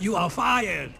You are fired.